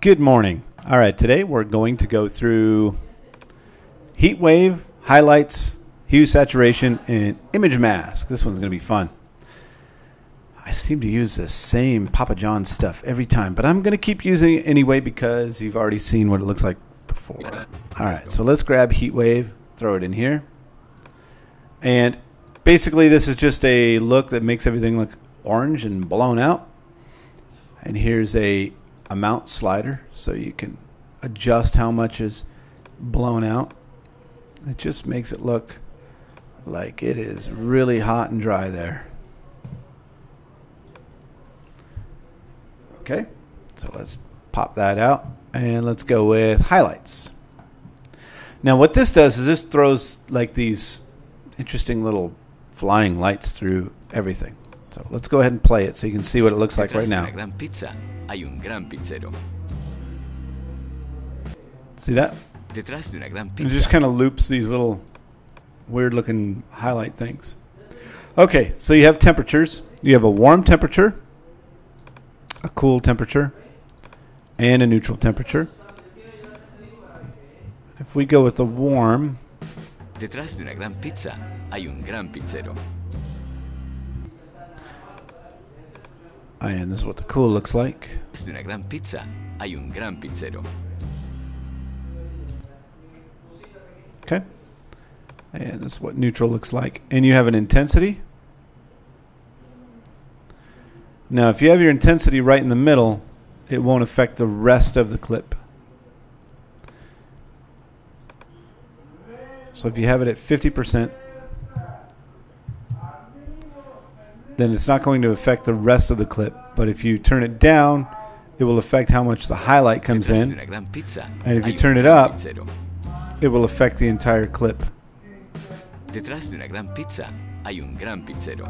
Good morning. All right, today we're going to go through heat wave, highlights, hue saturation, and image mask. This one's going to be fun. I seem to use the same Papa John stuff every time, but I'm going to keep using it anyway because you've already seen what it looks like before. All right, so let's grab heat wave, throw it in here. And basically this is just a look that makes everything look orange and blown out. And here's a amount slider so you can adjust how much is blown out. It just makes it look like it is really hot and dry there. Okay, so let's pop that out and let's go with highlights. Now what this does is this throws like these interesting little flying lights through everything. So let's go ahead and play it so you can see what it looks like right now. gran pizza hay un gran pizzero. See that? Detrás de una gran It just kind of loops these little weird looking highlight things. Okay, so you have temperatures. You have a warm temperature, a cool temperature, and a neutral temperature. If we go with the warm, Detrás de una gran pizza hay un gran pizzero. Oh, and this is what the cool looks like. Una gran pizza hay un gran pizzero. Okay. And this is what neutral looks like. And you have an intensity. Now, if you have your intensity right in the middle, it won't affect the rest of the clip. So if you have it at 50%, then it's not going to affect the rest of the clip. But if you turn it down, it will affect how much the highlight comes in. una gran pizza And if you turn it up- It will affect the entire clip. Detrás de una gran pizza hay un gran pizzero.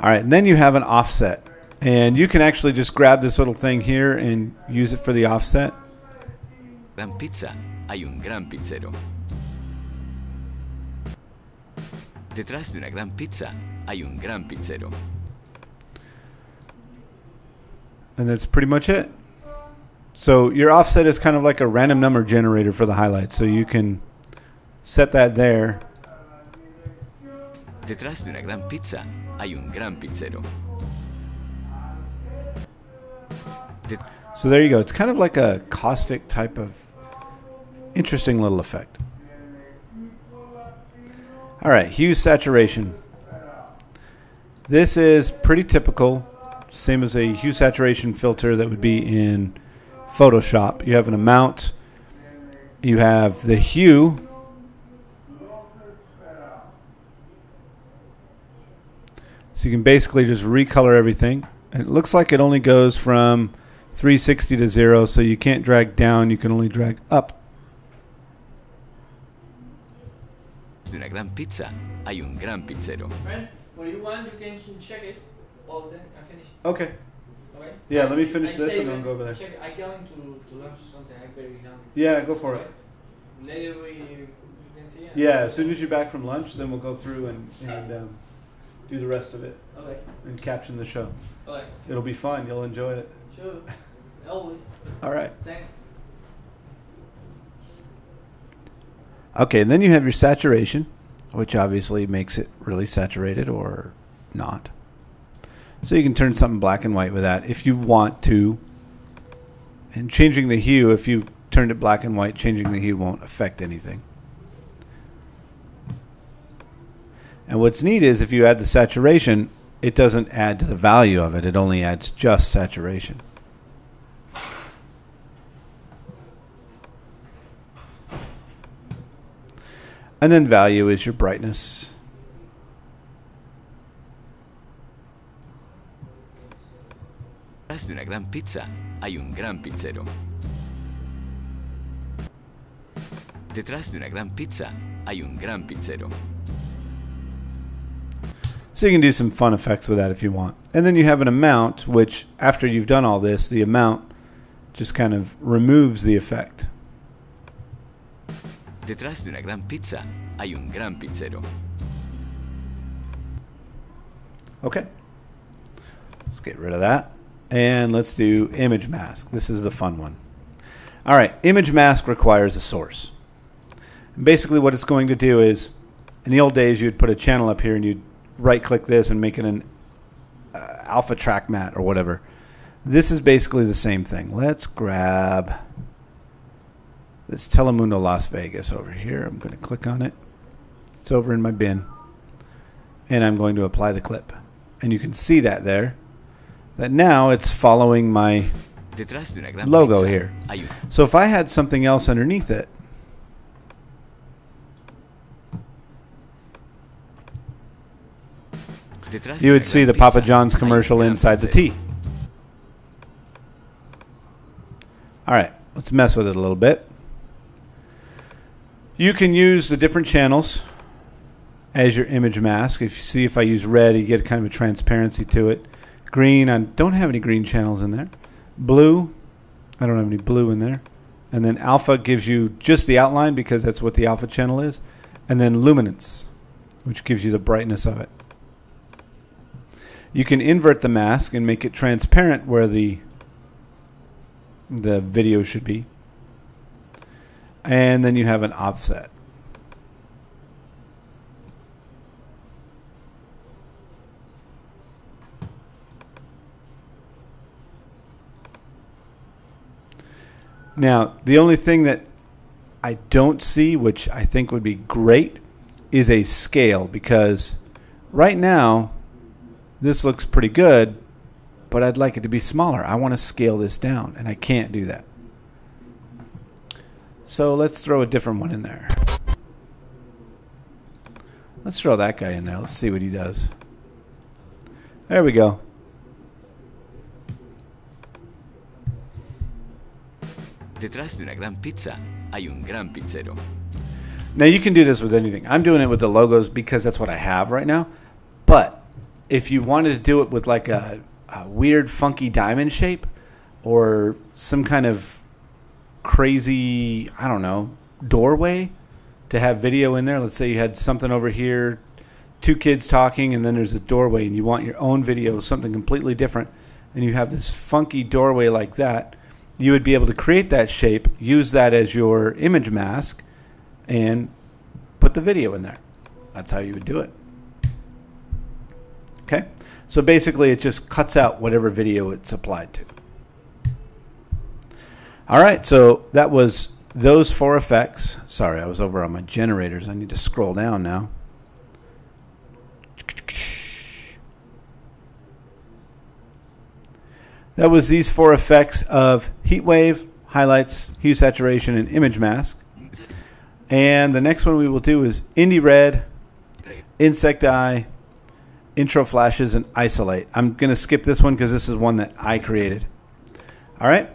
All right, and then you have an offset. And you can actually just grab this little thing here and use it for the offset. Gran pizza hay un gran pizzero. Detrás de una gran pizza hay un gran pizzero. And that's pretty much it. So your offset is kind of like a random number generator for the highlights. So you can set that there. Detrás de una gran pizza hay un gran pizzero. Det- So there you go. It's kind of like a caustic type of interesting little effect. All right, hue saturation. This is pretty typical, same as a hue saturation filter that would be in Photoshop. You have an amount, you have the hue, so you can basically just recolor everything. And it looks like it only goes from 360 to 0, so you can't drag down, you can only drag up. De una gran pizza hay un gran pizzero. Friend, what you want, you can check it. Well, then I finish. Okay. Okay. Yeah, let me finish I this and then go over there. Check it. I going to to lunch or something. I'm very hungry. Yeah, go for it. Later we you can see. and- Yeah, as soon as you're back from lunch, then we'll go through and, and um, do the rest of it Okay. and caption the show. Okay. It'll be fun. You'll enjoy it. Sure. Always. All right. Thanks. Okay, and then you have your saturation, which obviously makes it really saturated or not. So you can turn something black and white with that if you want to. And changing the hue, if you turned it black and white, changing the hue won't affect anything. And what's neat is if you add the saturation, it doesn't add to the value of it, it only adds just saturation. And then value is your brightness. De una gran pizza hay un gran pizzero. Detrás de una gran pizza hay un gran pizzero. So you can do some fun effects with that if you want. And then you have an amount, which after you've done all this, the amount just kind of removes the effect. Detrás de una gran pizza hay un gran pizzero. Okay. Let's get rid of that. And let's do image mask. This is the fun one. All right, image mask requires a source. And basically, what it's going to do is, in the old days, you'd put a channel up here and you'd right click this and make it an uh, alpha track matte or whatever. This is basically the same thing. Let's grab this Telemundo Las Vegas over here. I'm going to click on it. It's over in my bin. And I'm going to apply the clip. And you can see that there. That now it's following my Detrás de una gran logo here. So if I had something else underneath it, you would see the Papa John's commercial inside the. T. All right, let's mess with it a little bit. You can use the different channels as your image mask. If you see if I use red, you get kind of a transparency to it. Green, I don't have any green channels in there. Blue, I don't have any blue in there. And then alpha gives you just the outline because that's what the alpha channel is. And then luminance, which gives you the brightness of it. You can invert the mask and make it transparent where the the video should be. And then you have an offset. Now, the only thing that I don't see, which I think would be great, is a scale because right now this looks pretty good, but I'd like it to be smaller. I want to scale this down, and I can't do that. So let's throw a different one in there. Let's throw that guy in there. Let's see what he does. There we go. Detrás de una gran pizza hay un gran pizzero. Now you can do this with anything. I'm doing it with the logos because that's what I have right now. But if you wanted to do it with like a, a weird, funky diamond shape or some kind of crazy, I don't know, doorway to have video in there. Let's say you had something over here, two kids talking, and then there's a doorway, and you want your own video, something completely different, and you have this funky doorway like that. You would be able to create that shape, use that as your image mask, and put the video in there. That's how you would do it. Okay? So basically, it just cuts out whatever video it's applied to. All right, so that was those four effects. Sorry, I was over on my generators. I need to scroll down now. That was these four effects of heat wave, highlights, hue saturation, and image mask. And the next one we will do is infrared, insect eye, intro flashes, and isolate. I'm going to skip this one because this is one that I created. All right.